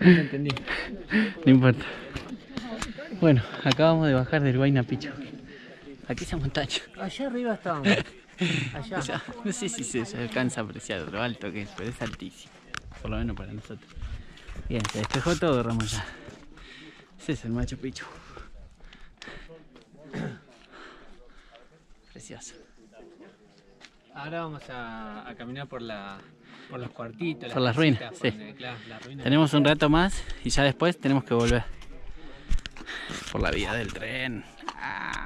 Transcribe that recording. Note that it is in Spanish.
No entendí. No importa. Bueno, acabamos de bajar del Huayna Pichu. Aquí esa montaña. Allá arriba estábamos. Allá. No sé si se, alcanza a apreciar lo alto que es, pero es altísimo. Por lo menos para nosotros. Bien, se despejó todo, Ramón ya. Ese es el Machu Picchu. Precioso. Ahora vamos a, a caminar por la por los cuartitos, Por las ruinas, sí. donde- claro, ruinas. Tenemos un rato más y ya después tenemos que volver. Por la vía del tren.